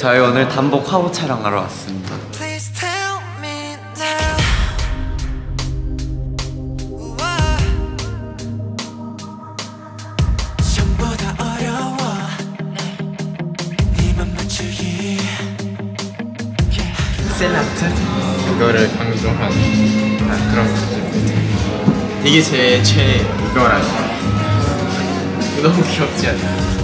저희 오늘 단복 화보 촬영하러 왔습니다. Please tell me now. 우와. 전보다 어려워. 네맘 맞추기. 셀라트 이거를 강조한 그런 모습 이게 제 최애예요 이거라니까 이거 너무 귀엽지 않나요?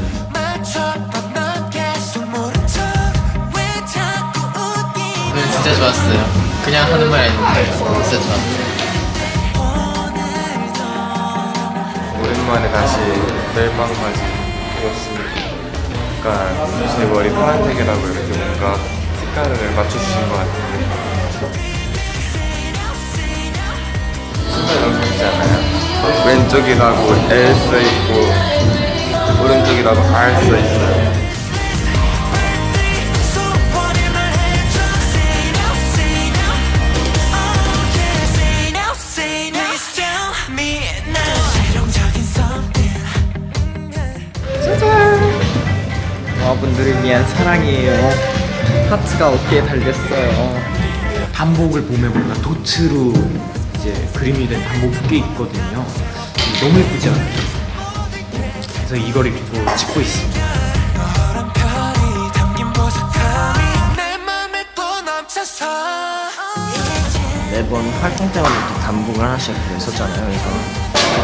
진짜 좋았어요 그냥 하는 말 아닌데 진짜 좋았어요 오랜만에 다시 멜빵 바지 입었습니다. 약간 제 머리 파란색이라고 이렇게 뭔가 색깔을 맞춰주신 것 같은데 신발 너무 귀엽지 않아요? 왼쪽이라고 L 써있고 오른쪽이라고 R 써있어요. 여러분들을 위한 사랑이에요. 하트가 어깨에 달렸어요. 단복을 보면 뭔가 도트로 이제 그림이 된 단복이 꽤 있거든요. 너무 예쁘지 않아요? 그래서 이걸 또 찍고 있습니다. 매번 활동 때마다 또 단복을 하나씩 했었잖아요. 그래서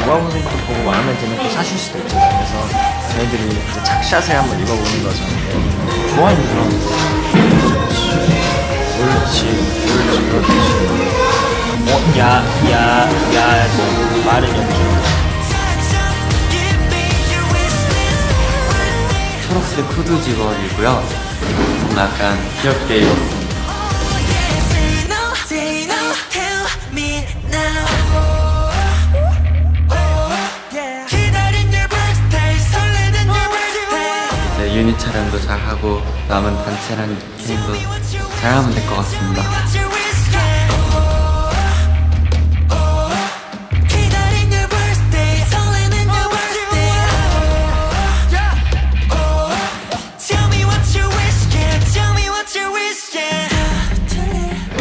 모아분들도 보고 마음에 들면 또 사실 수도 있죠. 그래서 저희들이 이제 착샷을 한번 읽어보는 거죠. 좋아하는 그런 옳지, 옳지, 옳지. 어, 야, 야, 야, 뭐, 말은 연기. 초록색 후드 직원이고요. 뭔가 약간 귀엽게 입었습니다. 유닛 촬영도 잘 하고 남은 단체랑 캠도 잘 하면 될 것 같습니다.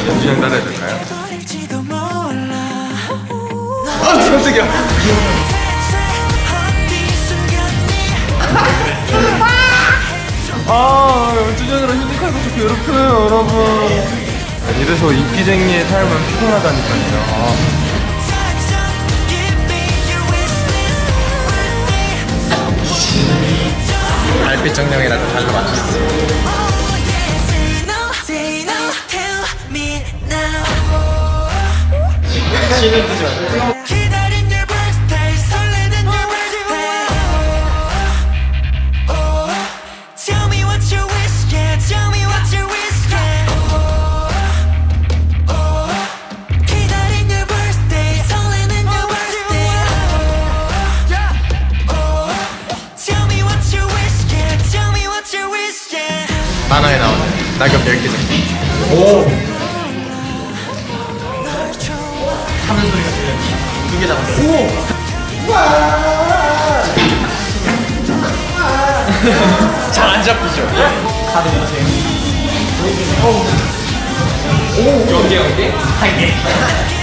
연주형? 버릴지도 몰라 아 깜짝이야! 아 연주형이랑 휴대카드 좋고 이렇게 해요 여러분. 이래서 인기쟁이의 삶은 피곤하다니까요. 아. 달빛 정령이라도 달로 맞췄어요 기다린 만화에 나오는 낙엽 10개 정도 잘안 잡히죠? 카드 보세요 오! 연계 연계? 한개. So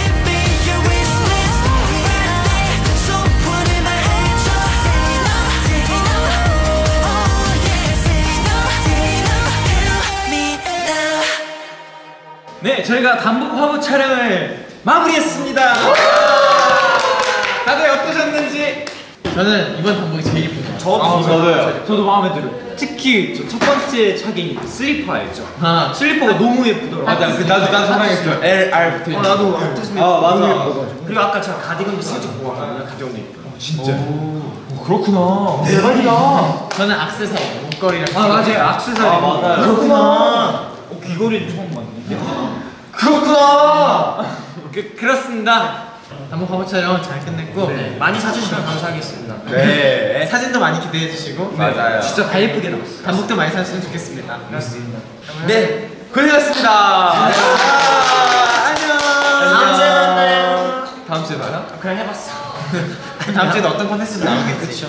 네, 저희가 단복 화보 촬영을 마무리했습니다. 다들 어떠셨는지? 저는 이번 단복이 제일 이쁘네요 저, 저도요. 저도 마음에 들어요. 특히 저 첫 번째 착인 슬리퍼 알죠? 아 슬리퍼가 너무 예쁘더라고요. 맞아 그 나도 나도 사랑했어 L, R 붙어있는 어, 나도 뜻이 아 너무 예뻐가지고 그리고 아까 제가 가디건도 살짝 보고 왔거든요. 가디건도 예뻐요. 진짜 그렇구나 대박이다. 저는 악세사리 목걸이랑 아 맞아요. 악세사리. 아, 맞아요. 그렇구나. 어, 귀걸이는 처음 봤네. 그렇구나. 그, 그렇습니다. 화보 촬영 잘 끝냈고 많이 사주시면 감사하겠습니다. 네 사진도 많이 기대해 주시고 맞아요 진짜 다 예쁘게 나왔어요. 단복도 많이 사주시면 좋겠습니다 네, 고생하셨습니다. 안녕. 다음 주에 만나요 다음 주에 봐요? 그냥 해봤어. 다음 주에도 어떤 컨텐츠 나오겠지